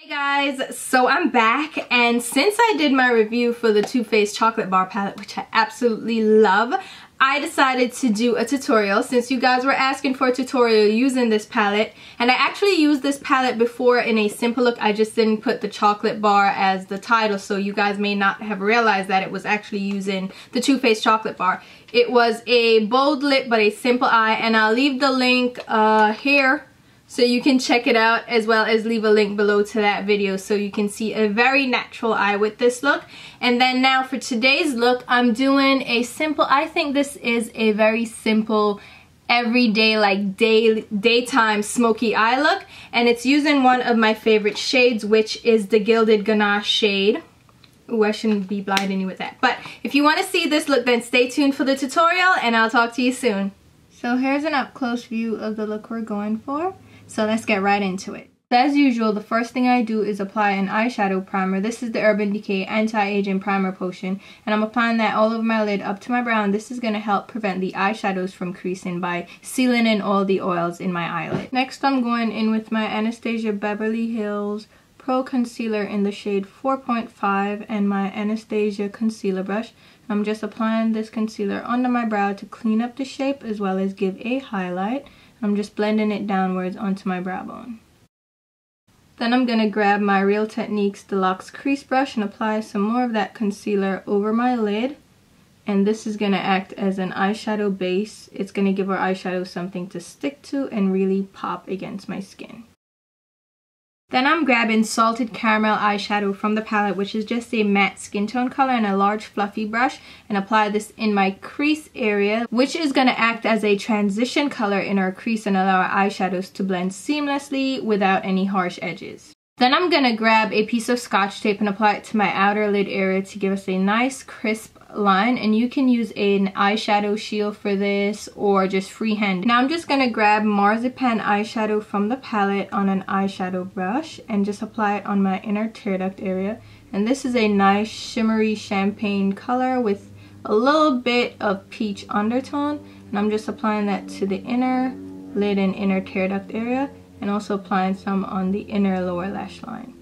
Hey guys, so I'm back and since I did my review for the Too Faced Chocolate Bar Palette, which I absolutely love, I decided to do a tutorial. Since you guys were asking for a tutorial using this palette and I actually used this palette before in a simple look I just didn't put the chocolate bar as the title so you guys may not have realized that it was actually using the Too Faced chocolate bar. It was a bold lip but a simple eye and I'll leave the link uh, here so you can check it out as well as leave a link below to that video so you can see a very natural eye with this look. And then now for today's look, I'm doing a simple, I think this is a very simple everyday like day daytime smoky eye look and it's using one of my favorite shades which is the Gilded Ganache shade. Ooh, I shouldn't be blinding you with that. But if you want to see this look, then stay tuned for the tutorial and I'll talk to you soon. So here's an up close view of the look we're going for. So let's get right into it. As usual, the first thing I do is apply an eyeshadow primer. This is the Urban Decay Anti-Aging Primer Potion. And I'm applying that all over my lid up to my brow. And this is going to help prevent the eyeshadows from creasing by sealing in all the oils in my eyelid. Next, I'm going in with my Anastasia Beverly Hills Pro Concealer in the shade 4.5 and my Anastasia Concealer Brush. I'm just applying this concealer under my brow to clean up the shape as well as give a highlight. I'm just blending it downwards onto my brow bone. Then I'm going to grab my Real Techniques Deluxe Crease Brush and apply some more of that concealer over my lid. And this is going to act as an eyeshadow base. It's going to give our eyeshadow something to stick to and really pop against my skin. Then I'm grabbing Salted Caramel eyeshadow from the palette, which is just a matte skin tone color and a large fluffy brush, and apply this in my crease area, which is going to act as a transition color in our crease and allow our eyeshadows to blend seamlessly without any harsh edges. Then I'm going to grab a piece of scotch tape and apply it to my outer lid area to give us a nice crisp line and you can use an eyeshadow shield for this or just freehand. Now I'm just going to grab Marzipan eyeshadow from the palette on an eyeshadow brush and just apply it on my inner tear duct area. And this is a nice shimmery champagne color with a little bit of peach undertone. And I'm just applying that to the inner lid and inner tear duct area and also applying some on the inner lower lash line.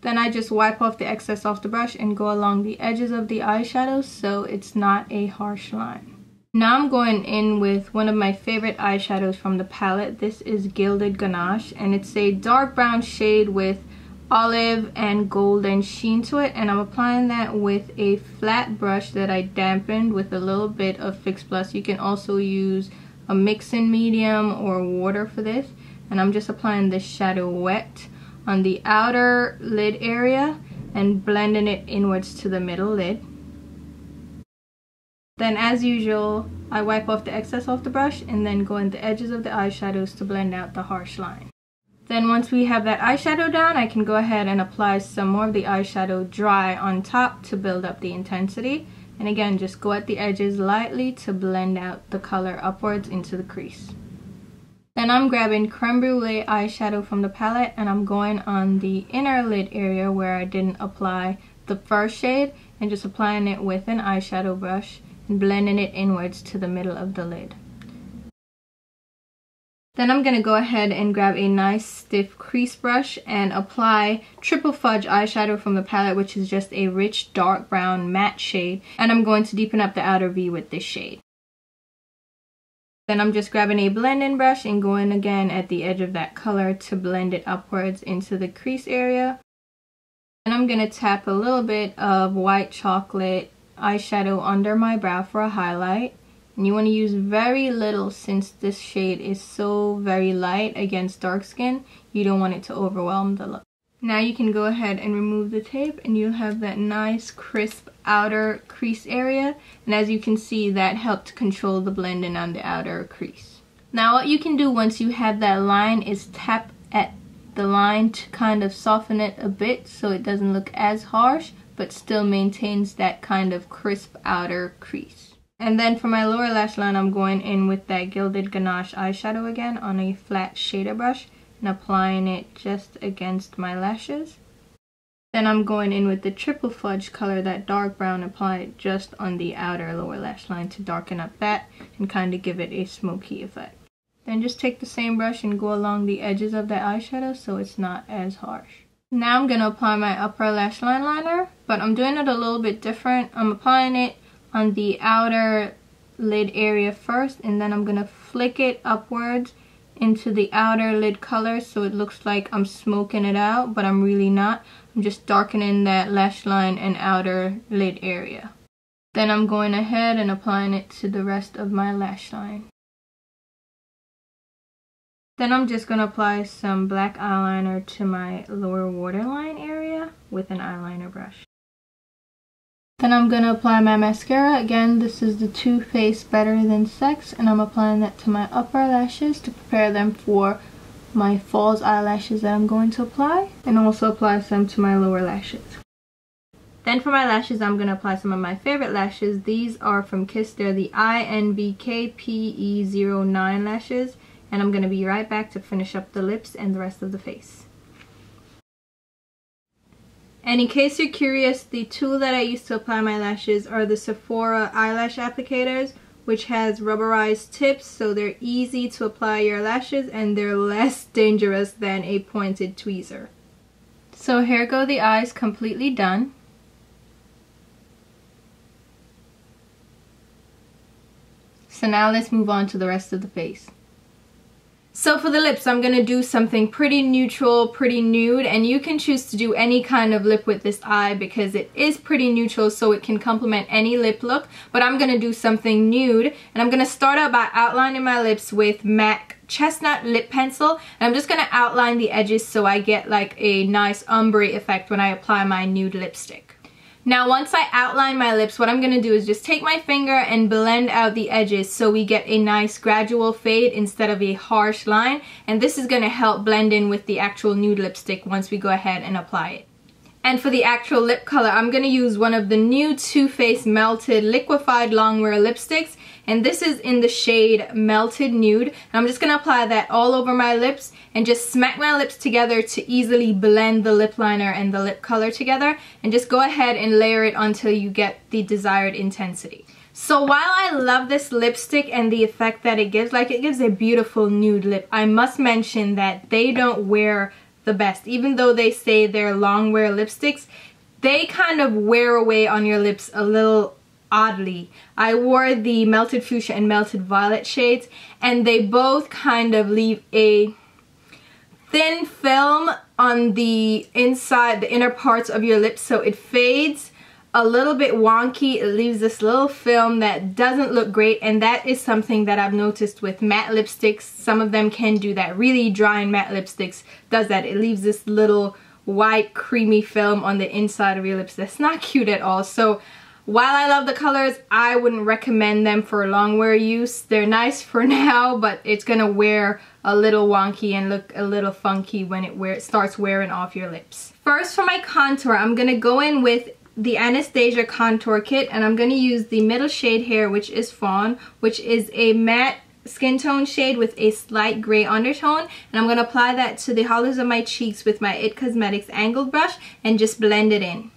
Then I just wipe off the excess off the brush and go along the edges of the eyeshadow so it's not a harsh line. Now I'm going in with one of my favorite eyeshadows from the palette. This is Gilded Ganache and it's a dark brown shade with olive and golden sheen to it and I'm applying that with a flat brush that I dampened with a little bit of Fix Plus. You can also use a mixing medium or water for this and I'm just applying this shadow wet on the outer lid area and blending it inwards to the middle lid. Then as usual, I wipe off the excess off the brush and then go in the edges of the eyeshadows to blend out the harsh line. Then once we have that eyeshadow down, I can go ahead and apply some more of the eyeshadow dry on top to build up the intensity. And again, just go at the edges lightly to blend out the color upwards into the crease. Then I'm grabbing Creme Brulee eyeshadow from the palette and I'm going on the inner lid area where I didn't apply the first shade and just applying it with an eyeshadow brush and blending it inwards to the middle of the lid. Then I'm going to go ahead and grab a nice stiff crease brush and apply Triple Fudge eyeshadow from the palette which is just a rich dark brown matte shade and I'm going to deepen up the outer V with this shade. Then I'm just grabbing a blending brush and going again at the edge of that color to blend it upwards into the crease area. And I'm going to tap a little bit of white chocolate eyeshadow under my brow for a highlight. And you want to use very little since this shade is so very light against dark skin. You don't want it to overwhelm the look. Now you can go ahead and remove the tape and you'll have that nice crisp outer crease area. And as you can see, that helped control the blending on the outer crease. Now what you can do once you have that line is tap at the line to kind of soften it a bit so it doesn't look as harsh but still maintains that kind of crisp outer crease. And then for my lower lash line, I'm going in with that Gilded Ganache eyeshadow again on a flat shader brush and applying it just against my lashes. Then I'm going in with the Triple Fudge color, that dark brown, apply it just on the outer lower lash line to darken up that and kind of give it a smoky effect. Then just take the same brush and go along the edges of the eyeshadow so it's not as harsh. Now I'm going to apply my upper lash line liner, but I'm doing it a little bit different. I'm applying it on the outer lid area first, and then I'm going to flick it upwards into the outer lid color so it looks like I'm smoking it out, but I'm really not. I'm just darkening that lash line and outer lid area. Then I'm going ahead and applying it to the rest of my lash line. Then I'm just going to apply some black eyeliner to my lower waterline area with an eyeliner brush. Then I'm going to apply my mascara. Again, this is the Too Faced Better Than Sex, and I'm applying that to my upper lashes to prepare them for my false eyelashes that I'm going to apply, and also apply some to my lower lashes. Then for my lashes, I'm going to apply some of my favorite lashes. These are from Kiss. They're the INBKPE09 lashes and I'm going to be right back to finish up the lips and the rest of the face. And in case you're curious, the tool that I use to apply my lashes are the Sephora eyelash applicators, which has rubberized tips so they're easy to apply your lashes and they're less dangerous than a pointed tweezer. So here go the eyes completely done. So now let's move on to the rest of the face. So for the lips, I'm going to do something pretty neutral, pretty nude, and you can choose to do any kind of lip with this eye because it is pretty neutral so it can complement any lip look, but I'm going to do something nude, and I'm going to start out by outlining my lips with MAC chestnut lip pencil and I'm just going to outline the edges so I get like a nice ombre effect when I apply my nude lipstick. Now once I outline my lips, what I'm going to do is just take my finger and blend out the edges so we get a nice gradual fade instead of a harsh line. And this is going to help blend in with the actual nude lipstick once we go ahead and apply it. And for the actual lip color, I'm going to use one of the new Too Faced Melted Liquefied Longwear Lipsticks. And this is in the shade Melted Nude. And I'm just going to apply that all over my lips and just smack my lips together to easily blend the lip liner and the lip color together. And just go ahead and layer it until you get the desired intensity. So while I love this lipstick and the effect that it gives, like it gives a beautiful nude lip, I must mention that they don't wear the best. Even though they say they're long wear lipsticks, they kind of wear away on your lips a little oddly. I wore the Melted Fuchsia and Melted Violet shades and they both kind of leave a thin film on the inside, the inner parts of your lips so it fades a little bit wonky. It leaves this little film that doesn't look great and that is something that I've noticed with matte lipsticks. Some of them can do that. Really dry matte lipsticks does that. It leaves this little white creamy film on the inside of your lips. That's not cute at all. So while I love the colors, I wouldn't recommend them for long wear use. They're nice for now, but it's gonna wear a little wonky and look a little funky when it wear, starts wearing off your lips. First for my contour, I'm gonna go in with the Anastasia Contour Kit and I'm going to use the middle shade here which is Fawn which is a matte skin tone shade with a slight gray undertone and I'm going to apply that to the hollows of my cheeks with my IT Cosmetics angled brush and just blend it in.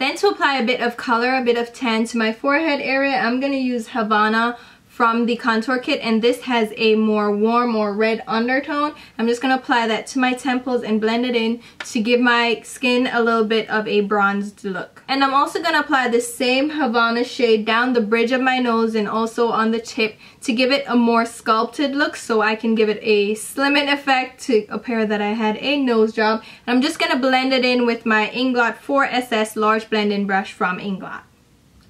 Then to apply a bit of color, a bit of tan to my forehead area, I'm going to use Havana from the contour kit and this has a more warm or red undertone. I'm just going to apply that to my temples and blend it in to give my skin a little bit of a bronzed look. And I'm also going to apply the same Havana shade down the bridge of my nose and also on the tip to give it a more sculpted look so I can give it a slimming effect to appear that I had a nose job. And I'm just going to blend it in with my Inglot 4SS large blending brush from Inglot.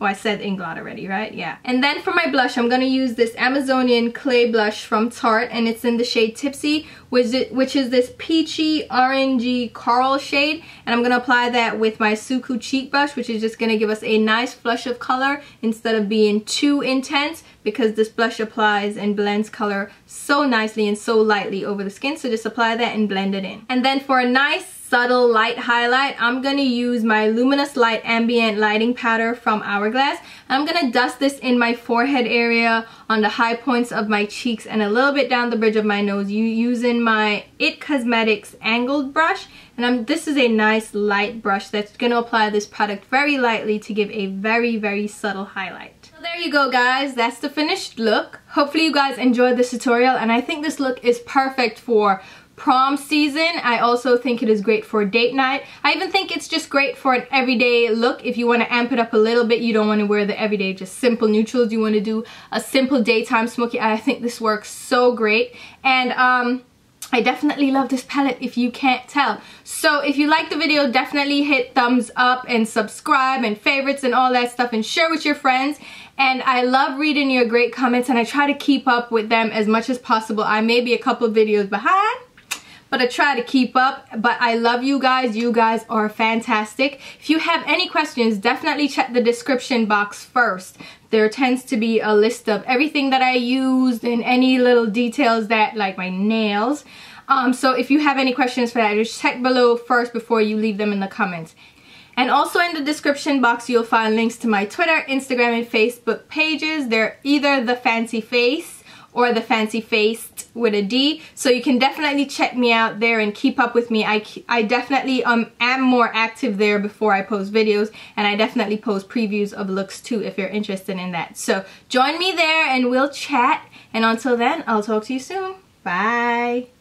Oh, I said Inglot already, right? Yeah. And then for my blush, I'm going to use this Amazonian clay blush from Tarte, and it's in the shade Tipsy, which is this peachy, orangey coral shade. And I'm going to apply that with my Suqqu cheek brush, which is just going to give us a nice flush of color instead of being too intense because this blush applies and blends color so nicely and so lightly over the skin. So just apply that and blend it in. And then for a nice subtle light highlight, I'm going to use my Luminous Light Ambient Lighting Powder from Hourglass. I'm going to dust this in my forehead area, on the high points of my cheeks, and a little bit down the bridge of my nose using my IT Cosmetics angled brush. And I'm, this is a nice light brush that's going to apply this product very lightly to give a very, very subtle highlight. There you go guys, that's the finished look. Hopefully you guys enjoyed this tutorial and I think this look is perfect for prom season. I also think it is great for date night. I even think it's just great for an everyday look. If you want to amp it up a little bit, you don't want to wear the everyday just simple neutrals. You want to do a simple daytime smoky eye. I think this works so great. And um, I definitely love this palette if you can't tell. So if you like the video, definitely hit thumbs up and subscribe and favorites and all that stuff and share with your friends. And I love reading your great comments and I try to keep up with them as much as possible. I may be a couple videos behind, but I try to keep up. But I love you guys. You guys are fantastic. If you have any questions, definitely check the description box first. There tends to be a list of everything that I used and any little details that, like my nails. Um, so if you have any questions for that, just check below first before you leave them in the comments. And also in the description box, you'll find links to my Twitter, Instagram, and Facebook pages. They're either The Fancy Face or the fancy faced with a D. So you can definitely check me out there and keep up with me. I, I definitely um, am more active there before I post videos and I definitely post previews of looks too if you're interested in that. So join me there and we'll chat and until then I'll talk to you soon. Bye.